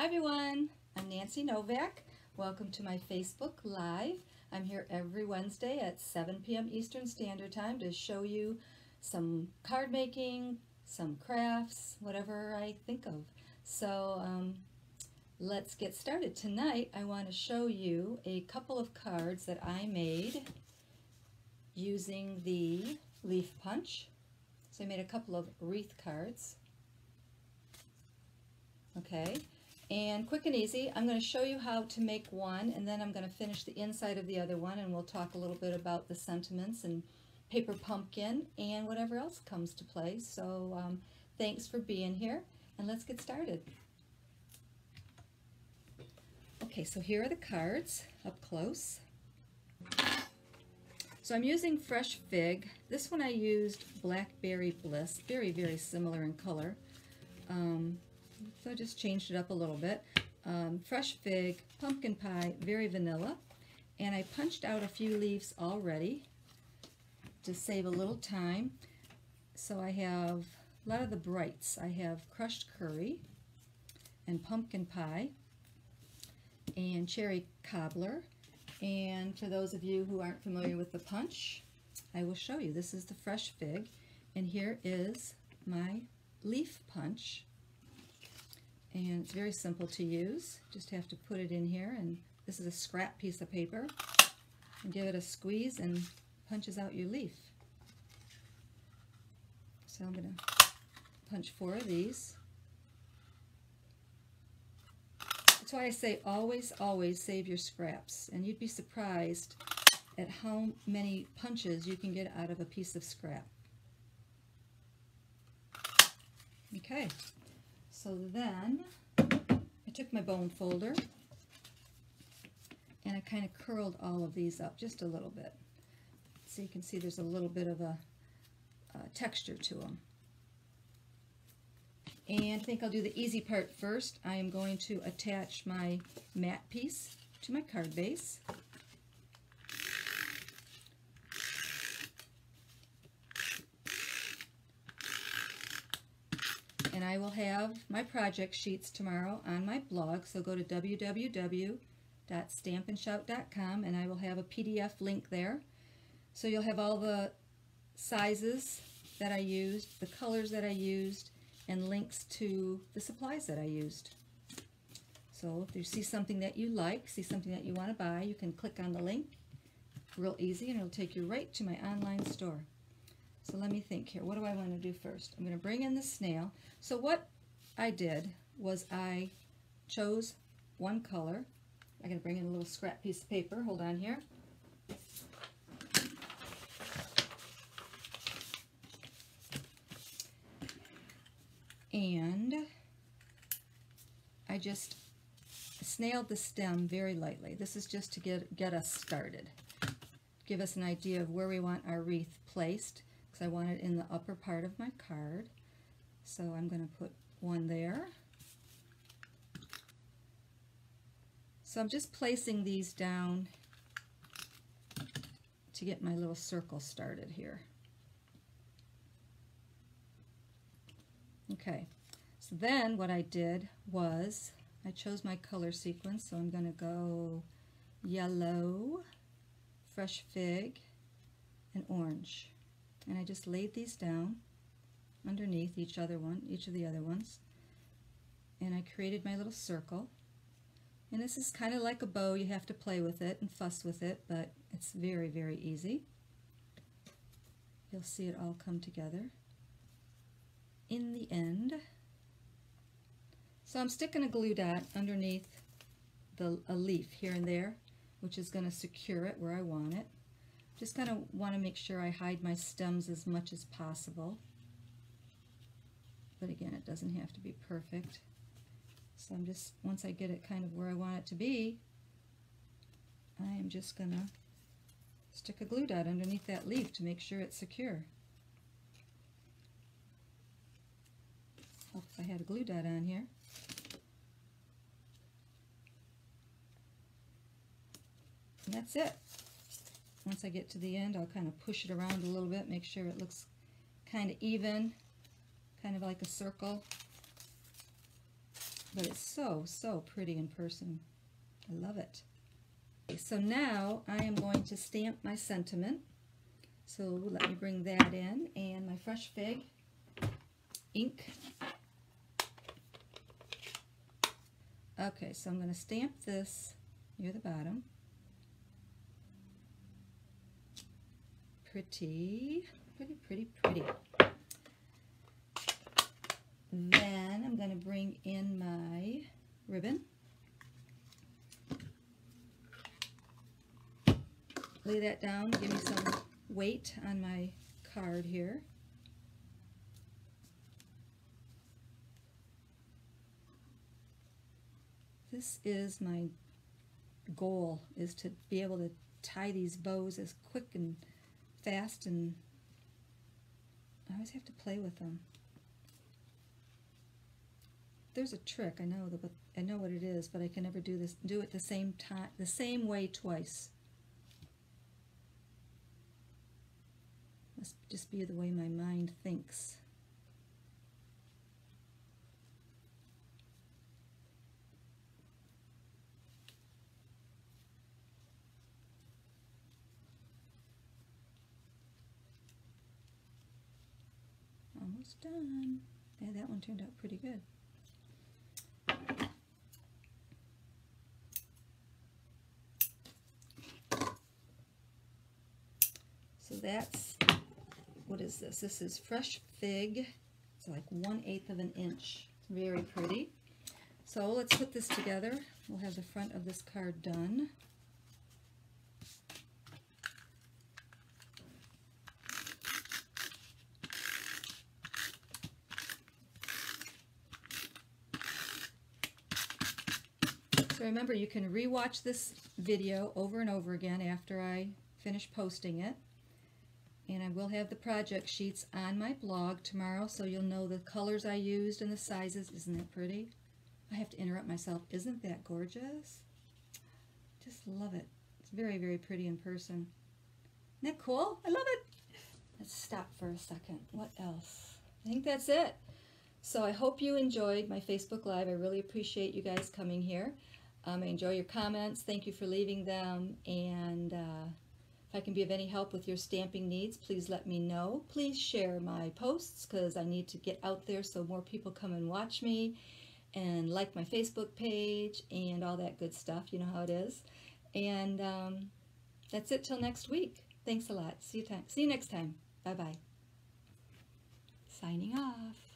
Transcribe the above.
Hi everyone, I'm Nancy Novak. Welcome to my Facebook Live. I'm here every Wednesday at 7 p.m. Eastern Standard Time to show you some card making, some crafts, whatever I think of. So um, let's get started. Tonight I want to show you a couple of cards that I made using the leaf punch. So I made a couple of wreath cards. Okay, and quick and easy, I'm going to show you how to make one and then I'm going to finish the inside of the other one and we'll talk a little bit about the sentiments and paper pumpkin and whatever else comes to play. So um, thanks for being here and let's get started. Okay, so here are the cards up close. So I'm using Fresh Fig. This one I used Blackberry Bliss, very, very similar in color. Um, so I just changed it up a little bit. Um, fresh fig, pumpkin pie, very vanilla. And I punched out a few leaves already to save a little time. So I have a lot of the brights. I have crushed curry and pumpkin pie and cherry cobbler. And for those of you who aren't familiar with the punch, I will show you. This is the fresh fig. And here is my leaf punch and it's very simple to use. Just have to put it in here and this is a scrap piece of paper and give it a squeeze and punches out your leaf. So I'm going to punch four of these. That's why I say always, always save your scraps. And you'd be surprised at how many punches you can get out of a piece of scrap. Okay. So then I took my bone folder and I kind of curled all of these up just a little bit. So you can see there's a little bit of a, a texture to them. And I think I'll do the easy part first. I am going to attach my mat piece to my card base. I will have my project sheets tomorrow on my blog. So go to www.stampinshout.com and I will have a PDF link there. So you'll have all the sizes that I used, the colors that I used, and links to the supplies that I used. So if you see something that you like, see something that you want to buy, you can click on the link. Real easy, and it'll take you right to my online store. So let me think here. What do I want to do first? I'm going to bring in the snail. So what I did was I chose one color. I'm going to bring in a little scrap piece of paper. Hold on here. And I just snailed the stem very lightly. This is just to get, get us started. Give us an idea of where we want our wreath placed. I want it in the upper part of my card. So I'm going to put one there. So I'm just placing these down to get my little circle started here. Okay, so then what I did was I chose my color sequence, so I'm going to go yellow, fresh fig, and orange and I just laid these down underneath each other one, each of the other ones, and I created my little circle. And this is kind of like a bow. You have to play with it and fuss with it, but it's very, very easy. You'll see it all come together in the end. So I'm sticking a glue dot underneath the, a leaf here and there, which is going to secure it where I want it. Just kind of want to make sure I hide my stems as much as possible. But again, it doesn't have to be perfect. So I'm just, once I get it kind of where I want it to be, I am just going to stick a glue dot underneath that leaf to make sure it's secure. Hope I had a glue dot on here. And that's it once I get to the end, I'll kind of push it around a little bit, make sure it looks kind of even, kind of like a circle. but it's so, so pretty in person. I love it. So now I am going to stamp my sentiment. So let me bring that in and my fresh fig ink. Okay, so I'm going to stamp this near the bottom. Pretty, pretty, pretty, pretty. Then I'm going to bring in my ribbon. Lay that down, give me some weight on my card here. This is my goal, is to be able to tie these bows as quick and fast and I always have to play with them. There's a trick, I know the, I know what it is, but I can never do this do it the same time the same way twice. Must just be the way my mind thinks. Almost done. Yeah, that one turned out pretty good. So that's, what is this? This is fresh fig. It's like one eighth of an inch. Very pretty. So let's put this together. We'll have the front of this card done. So remember, you can rewatch this video over and over again after I finish posting it and I will have the project sheets on my blog tomorrow so you'll know the colors I used and the sizes. Isn't that pretty? I have to interrupt myself. Isn't that gorgeous? Just love it. It's very, very pretty in person. Isn't that cool? I love it. Let's stop for a second. What else? I think that's it. So I hope you enjoyed my Facebook Live. I really appreciate you guys coming here. Um, I enjoy your comments. Thank you for leaving them. And uh, if I can be of any help with your stamping needs, please let me know. Please share my posts because I need to get out there so more people come and watch me and like my Facebook page and all that good stuff. You know how it is. And um, that's it till next week. Thanks a lot. See you, time. See you next time. Bye-bye. Signing off.